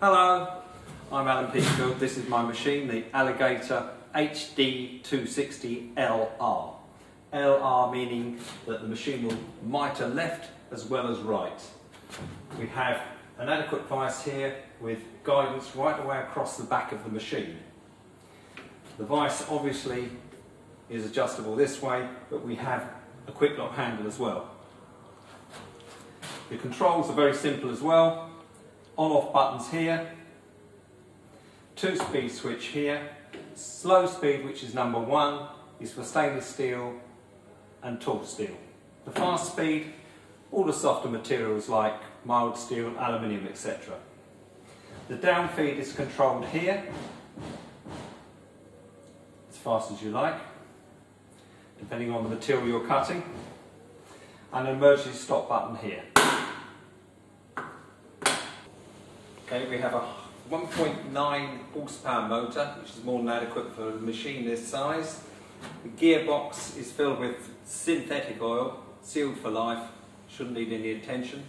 Hello, I'm Alan Peacefield. This is my machine, the Alligator HD260LR. LR meaning that the machine will mitre left as well as right. We have an adequate vice here with guidance right the way across the back of the machine. The vice obviously is adjustable this way, but we have a quick lock handle as well. The controls are very simple as well. On off buttons here, two speed switch here, slow speed which is number one is for stainless steel and tool steel. The fast speed, all the softer materials like mild steel, aluminium etc. The down feed is controlled here, as fast as you like, depending on the material you're cutting, and an emergency stop button here. Okay, we have a 1.9 horsepower motor, which is more than adequate for a machine this size. The gearbox is filled with synthetic oil, sealed for life, shouldn't need any attention.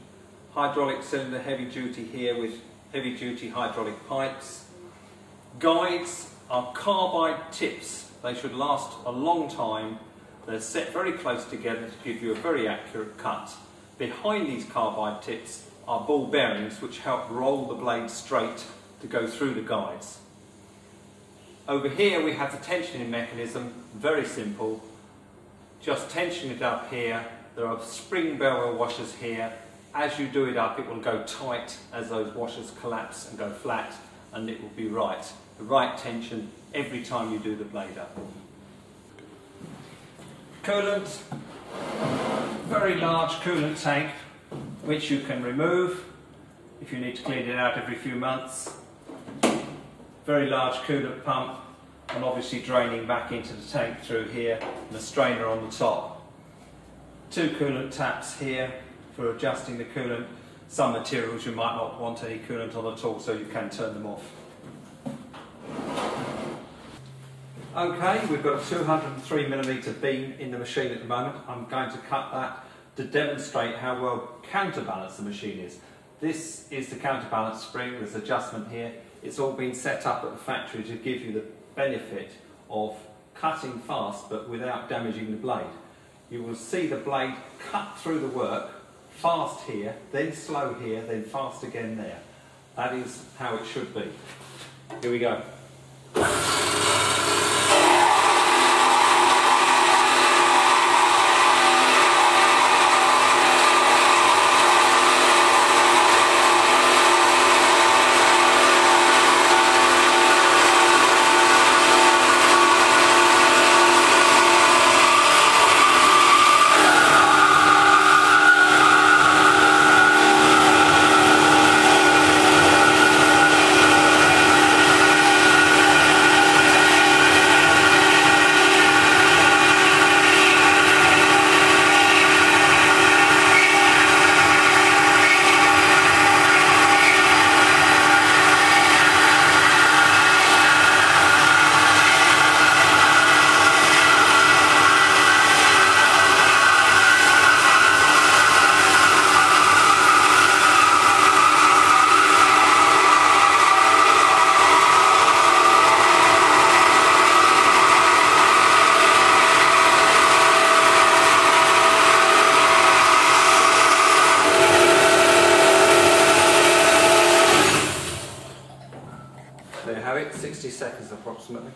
Hydraulic cylinder, heavy duty here with heavy duty hydraulic pipes. Guides are carbide tips. They should last a long time. They're set very close together to give you a very accurate cut. Behind these carbide tips are ball bearings which help roll the blade straight to go through the guides. Over here we have the tensioning mechanism, very simple. Just tension it up here. There are spring bevel washers here. As you do it up it will go tight as those washers collapse and go flat and it will be right. The right tension every time you do the blade up. Coolant, very large coolant tank which you can remove if you need to clean it out every few months. Very large coolant pump and obviously draining back into the tank through here and a strainer on the top. Two coolant taps here for adjusting the coolant. Some materials you might not want any coolant on at all so you can turn them off. Okay, we've got a 203mm beam in the machine at the moment. I'm going to cut that to demonstrate how well counterbalanced the machine is. This is the counterbalance spring, there's adjustment here. It's all been set up at the factory to give you the benefit of cutting fast but without damaging the blade. You will see the blade cut through the work, fast here, then slow here, then fast again there. That is how it should be. Here we go. There you have it, 60 seconds approximately.